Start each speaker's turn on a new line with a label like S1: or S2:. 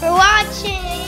S1: for watching.